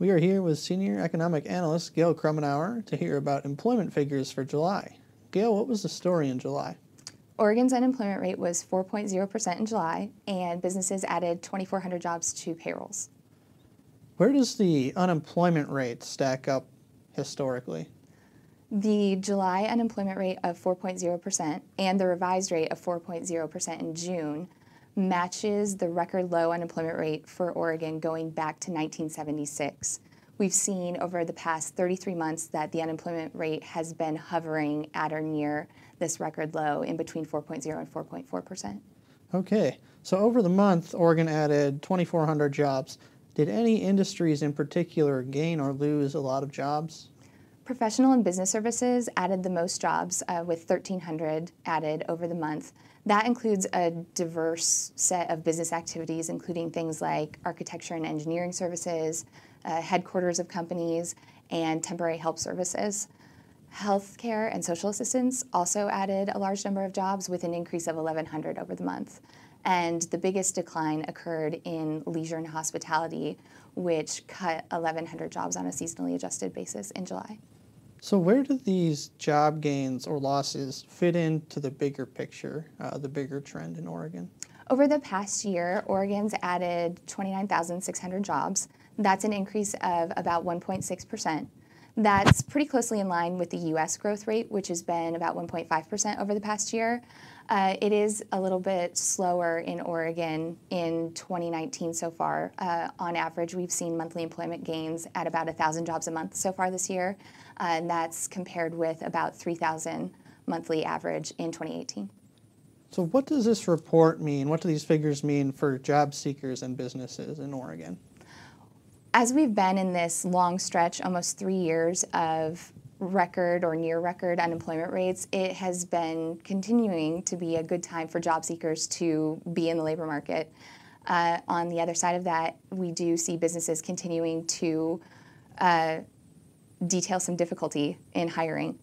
We are here with Senior Economic Analyst Gail Krumenauer to hear about employment figures for July. Gail, what was the story in July? Oregon's unemployment rate was 4.0% in July, and businesses added 2,400 jobs to payrolls. Where does the unemployment rate stack up historically? The July unemployment rate of 4.0% and the revised rate of 4.0% in June matches the record low unemployment rate for Oregon going back to 1976. We've seen over the past 33 months that the unemployment rate has been hovering at or near this record low in between 4.0 and 4.4%. Okay, so over the month, Oregon added 2,400 jobs. Did any industries in particular gain or lose a lot of jobs? Professional and business services added the most jobs, uh, with 1,300 added over the month. That includes a diverse set of business activities, including things like architecture and engineering services, uh, headquarters of companies, and temporary help services. Healthcare and social assistance also added a large number of jobs with an increase of 1,100 over the month. And the biggest decline occurred in leisure and hospitality, which cut 1,100 jobs on a seasonally adjusted basis in July. So, where do these job gains or losses fit into the bigger picture, uh, the bigger trend in Oregon? Over the past year, Oregon's added 29,600 jobs. That's an increase of about 1.6%. That's pretty closely in line with the US growth rate, which has been about 1.5% over the past year. Uh, it is a little bit slower in Oregon in 2019 so far. Uh, on average, we've seen monthly employment gains at about 1,000 jobs a month so far this year, uh, and that's compared with about 3,000 monthly average in 2018. So, what does this report mean? What do these figures mean for job seekers and businesses in Oregon? As we've been in this long stretch, almost three years of record or near record unemployment rates, it has been continuing to be a good time for job seekers to be in the labor market. Uh, on the other side of that, we do see businesses continuing to uh, detail some difficulty in hiring